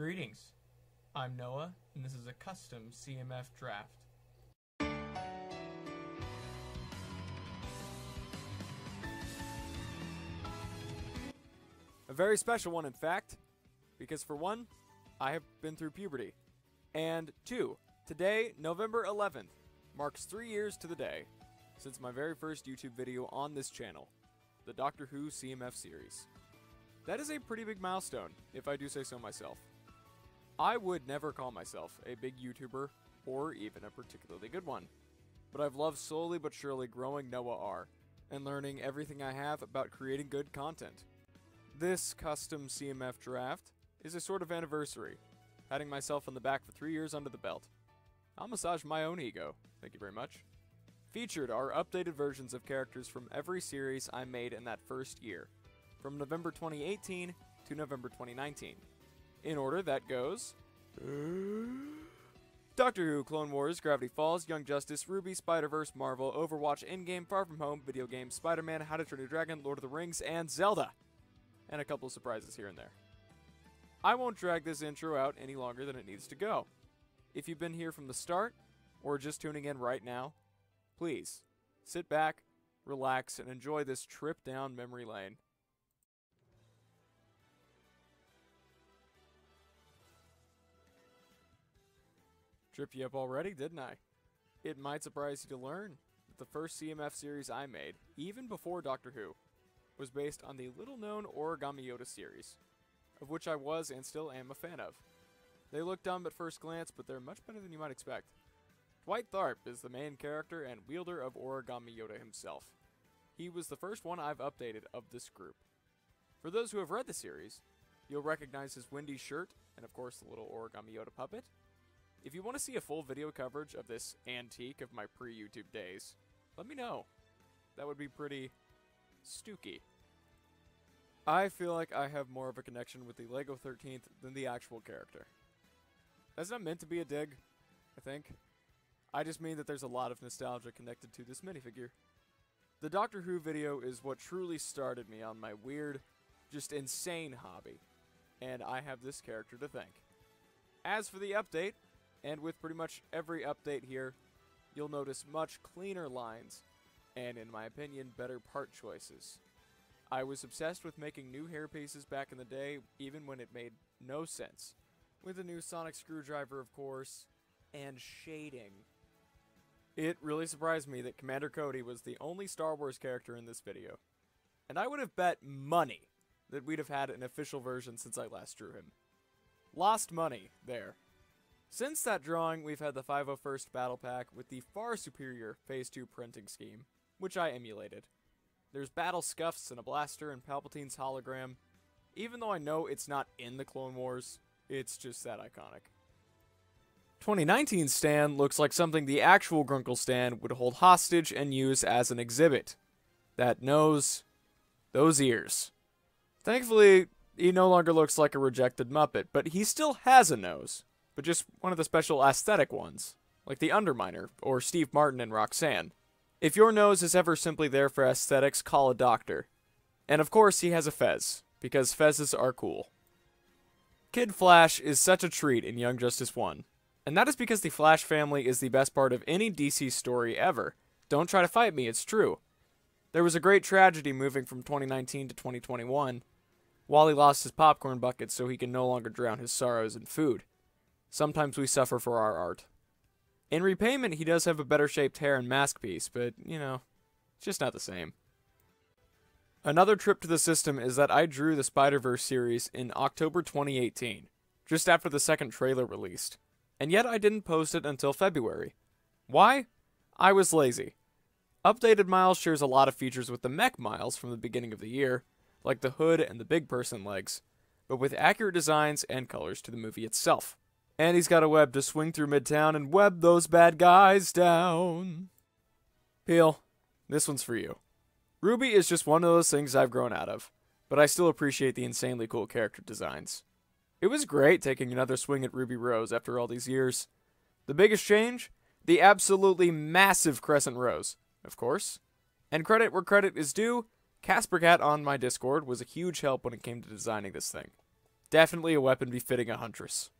Greetings. I'm Noah, and this is a custom CMF draft. A very special one, in fact, because for one, I have been through puberty. And two, today, November 11th, marks three years to the day since my very first YouTube video on this channel, the Doctor Who CMF series. That is a pretty big milestone, if I do say so myself. I would never call myself a big YouTuber, or even a particularly good one, but I've loved slowly but surely growing Noah R, and learning everything I have about creating good content. This custom CMF draft is a sort of anniversary, patting myself on the back for three years under the belt. I'll massage my own ego, thank you very much. Featured are updated versions of characters from every series I made in that first year, from November 2018 to November 2019. In order, that goes Doctor Who, Clone Wars, Gravity Falls, Young Justice, RWBY, Spider Verse, Marvel, Overwatch, Endgame, Far From Home, Video Games, Spider Man, How to Train Your Dragon, Lord of the Rings, and Zelda. And a couple of surprises here and there. I won't drag this intro out any longer than it needs to go. If you've been here from the start, or just tuning in right now, please sit back, relax, and enjoy this trip down memory lane. Trip you up already, didn't I? It might surprise you to learn that the first CMF series I made, even before Doctor Who, was based on the little known Origami Yoda series, of which I was and still am a fan of. They look dumb at first glance, but they're much better than you might expect. Dwight Tharp is the main character and wielder of Origami Yoda himself. He was the first one I've updated of this group. For those who have read the series, you'll recognize his windy shirt and, of course, the little Origami Yoda puppet. If you want to see a full video coverage of this antique of my pre YouTube days, let me know. That would be pretty stooky. I feel like I have more of a connection with the Lego 13th than the actual character. That's not meant to be a dig, I think. I just mean that there's a lot of nostalgia connected to this minifigure. The Doctor Who video is what truly started me on my weird, just insane hobby, and I have this character to thank. As for the update, and with pretty much every update here, you'll notice much cleaner lines, and in my opinion, better part choices. I was obsessed with making new hairpieces back in the day, even when it made no sense. With a new sonic screwdriver, of course, and shading. It really surprised me that Commander Cody was the only Star Wars character in this video. And I would have bet money that we'd have had an official version since I last drew him. Lost money there. Since that drawing, we've had the 501st Battle Pack with the far superior Phase 2 printing scheme, which I emulated. There's battle scuffs and a blaster and Palpatine's hologram. Even though I know it's not in the Clone Wars, it's just that iconic. 2019 Stan looks like something the actual Grunkle Stan would hold hostage and use as an exhibit. That nose, those ears. Thankfully, he no longer looks like a rejected Muppet, but he still has a nose, but just one of the special aesthetic ones, like the Underminer or Steve Martin and Roxanne. If your nose is ever simply there for aesthetics, call a doctor. And of course, he has a fez, because fezzes are cool. Kid Flash is such a treat in Young Justice 1. And that is because the Flash family is the best part of any DC story ever. Don't try to fight me, it's true. There was a great tragedy moving from 2019 to 2021. Wally lost his popcorn bucket so he can no longer drown his sorrows in food. Sometimes we suffer for our art. In repayment, he does have a better shaped hair and mask piece, but, you know, it's just not the same. Another trip to the system is that I drew the Spider Verse series in October 2018, just after the second trailer released and yet I didn't post it until February. Why? I was lazy. Updated Miles shares a lot of features with the Mech Miles from the beginning of the year, like the hood and the big person legs, but with accurate designs and colors to the movie itself. And he's got a web to swing through Midtown and web those bad guys down. Peel, this one's for you. RWBY is just one of those things I've grown out of, but I still appreciate the insanely cool character designs. It was great taking another swing at Ruby Rose after all these years. The biggest change? The absolutely massive Crescent Rose, of course. And credit where credit is due, Casper Cat on my Discord was a huge help when it came to designing this thing. Definitely a weapon befitting a huntress.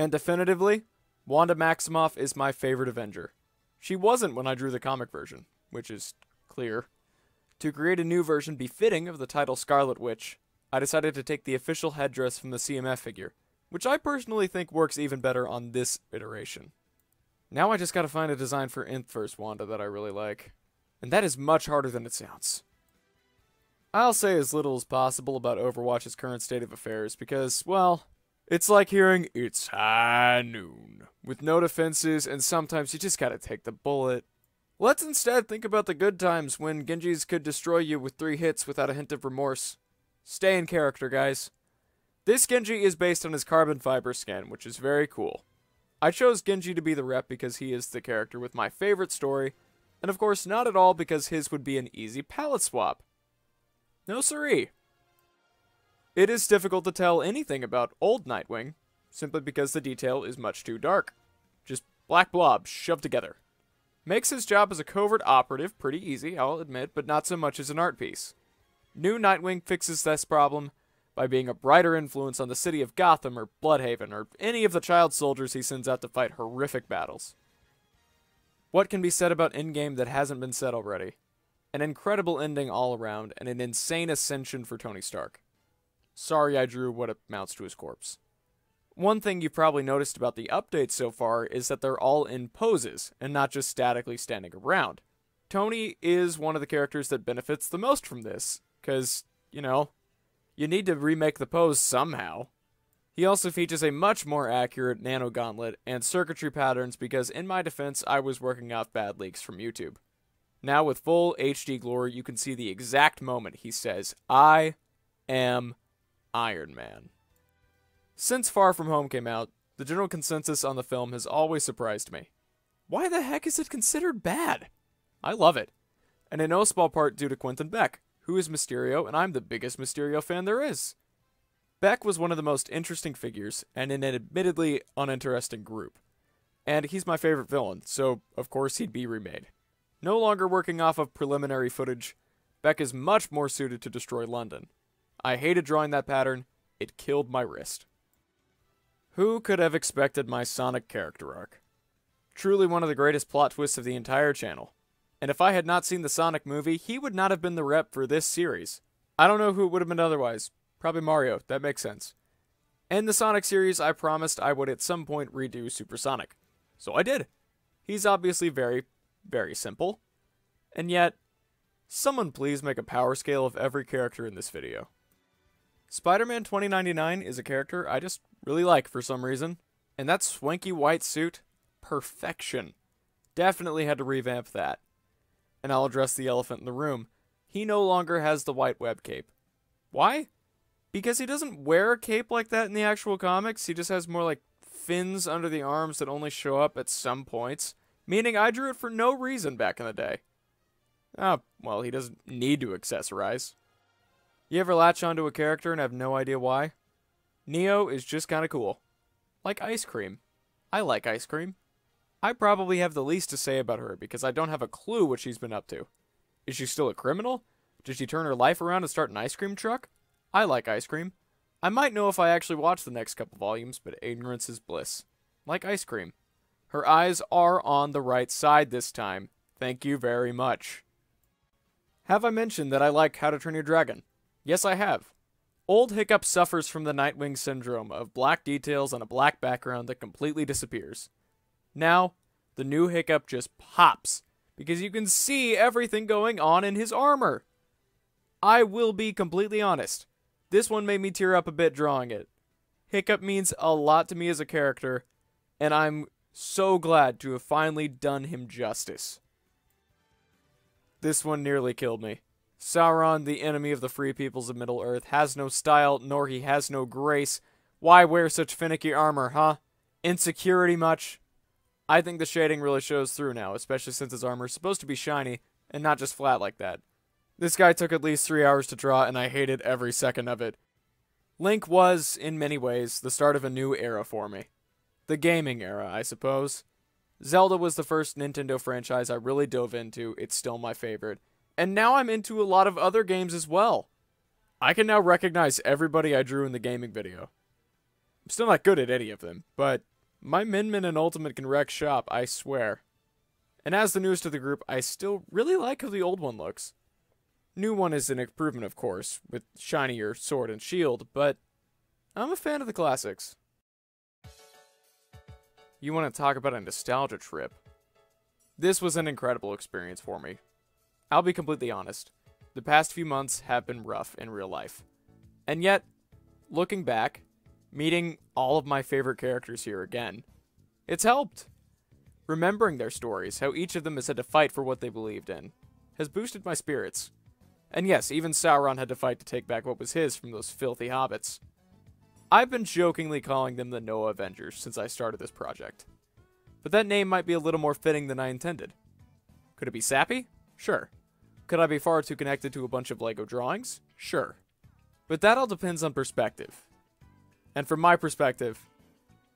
And definitively, Wanda Maximoff is my favorite Avenger. She wasn't when I drew the comic version, which is clear. To create a new version befitting of the title Scarlet Witch, I decided to take the official headdress from the CMF figure, which I personally think works even better on this iteration. Now I just gotta find a design for Nth First Wanda that I really like. And that is much harder than it sounds. I'll say as little as possible about Overwatch's current state of affairs because, well, it's like hearing it's high noon with no defenses, and sometimes you just gotta take the bullet. Let's instead think about the good times when Genjis could destroy you with three hits without a hint of remorse. Stay in character, guys. This Genji is based on his carbon fiber skin, which is very cool. I chose Genji to be the rep because he is the character with my favorite story, and of course not at all because his would be an easy palette swap. No siree. It is difficult to tell anything about old Nightwing, simply because the detail is much too dark. Just black blobs shoved together. Makes his job as a covert operative pretty easy, I'll admit, but not so much as an art piece. New Nightwing fixes this problem by being a brighter influence on the city of Gotham or Blüdhaven or any of the child soldiers he sends out to fight horrific battles. What can be said about Endgame that hasn't been said already? An incredible ending all around and an insane ascension for Tony Stark. Sorry I drew what amounts to his corpse. One thing you've probably noticed about the updates so far is that they're all in poses and not just statically standing around. Tony is one of the characters that benefits the most from this, because, you know, you need to remake the pose somehow. He also features a much more accurate nano gauntlet and circuitry patterns because, in my defense, I was working off bad leaks from YouTube. Now, with full HD glory, you can see the exact moment he says, I am Iron Man. Since Far From Home came out, the general consensus on the film has always surprised me. Why the heck is it considered bad? I love it. And in no small part due to Quentin Beck, who is Mysterio, and I'm the biggest Mysterio fan there is. Beck was one of the most interesting figures, and in an admittedly uninteresting group. And he's my favorite villain, so of course he'd be remade. No longer working off of preliminary footage, Beck is much more suited to destroy London. I hated drawing that pattern, it killed my wrist. Who could have expected my Sonic character arc? Truly one of the greatest plot twists of the entire channel. And if I had not seen the Sonic movie, he would not have been the rep for this series. I don't know who it would have been otherwise. Probably Mario, that makes sense. In the Sonic series, I promised I would at some point redo Super Sonic. So I did. He's obviously very, very simple. And yet, someone please make a power scale of every character in this video. Spider-Man 2099 is a character I just really like for some reason. And that swanky white suit, perfection. Definitely had to revamp that and I'll address the elephant in the room. He no longer has the white web cape. Why? Because he doesn't wear a cape like that in the actual comics. He just has more like fins under the arms that only show up at some points. Meaning I drew it for no reason back in the day. Oh, well, he doesn't need to accessorize. You ever latch onto a character and have no idea why? Neo is just kind of cool. Like ice cream. I like ice cream. I probably have the least to say about her because I don't have a clue what she's been up to. Is she still a criminal? Did she turn her life around and start an ice cream truck? I like ice cream. I might know if I actually watch the next couple volumes, but ignorance is bliss. Like ice cream. Her eyes are on the right side this time. Thank you very much. Have I mentioned that I like How to Train Your Dragon? Yes, I have. Old Hiccup suffers from the Nightwing syndrome of black details on a black background that completely disappears. Now, the new Hiccup just pops because you can see everything going on in his armor. I will be completely honest. This one made me tear up a bit drawing it. Hiccup means a lot to me as a character, and I'm so glad to have finally done him justice. This one nearly killed me. Sauron, the enemy of the free peoples of Middle Earth, has no style, nor he has no grace. Why wear such finicky armor, huh? Insecurity much? I think the shading really shows through now, especially since his armor is supposed to be shiny and not just flat like that. This guy took at least three hours to draw, and I hated every second of it. Link was, in many ways, the start of a new era for me. The gaming era, I suppose. Zelda was the first Nintendo franchise I really dove into, it's still my favorite. And now I'm into a lot of other games as well. I can now recognize everybody I drew in the gaming video. I'm still not good at any of them, but my Min Min and Ultimate can wreck shop, I swear. And as the newest of the group, I still really like how the old one looks. New one is an improvement, of course, with shinier sword and shield, but I'm a fan of the classics. You want to talk about a nostalgia trip? This was an incredible experience for me. I'll be completely honest. The past few months have been rough in real life. And yet, looking back, meeting all of my favorite characters here again, it's helped. Remembering their stories, how each of them has had to fight for what they believed in, has boosted my spirits. And yes, even Sauron had to fight to take back what was his from those filthy hobbits. I've been jokingly calling them the Noah Avengers since I started this project. But that name might be a little more fitting than I intended. Could it be sappy? Sure. Could I be far too connected to a bunch of LEGO drawings? Sure. But that all depends on perspective. And from my perspective,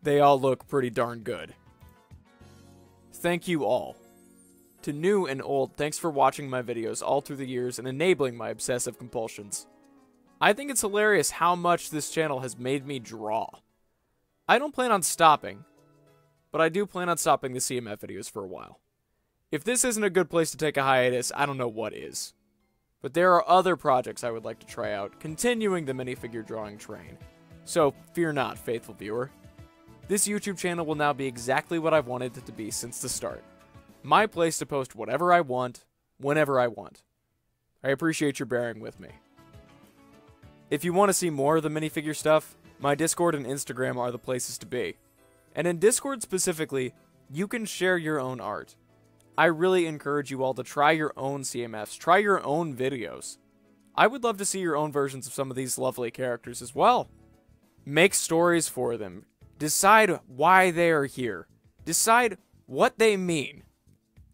they all look pretty darn good. Thank you all. To new and old, thanks for watching my videos all through the years and enabling my obsessive compulsions. I think it's hilarious how much this channel has made me draw. I don't plan on stopping, but I do plan on stopping the CMF videos for a while. If this isn't a good place to take a hiatus, I don't know what is. But there are other projects I would like to try out, continuing the minifigure drawing train. So, fear not, faithful viewer. This YouTube channel will now be exactly what I've wanted it to be since the start. My place to post whatever I want, whenever I want. I appreciate your bearing with me. If you want to see more of the minifigure stuff, my Discord and Instagram are the places to be. And in Discord specifically, you can share your own art. I really encourage you all to try your own CMFs, try your own videos. I would love to see your own versions of some of these lovely characters as well. Make stories for them. Decide why they are here. Decide what they mean.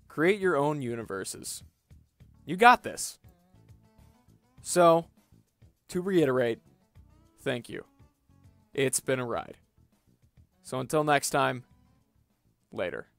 Create your own universes. You got this. So, to reiterate, thank you. It's been a ride. So until next time, later.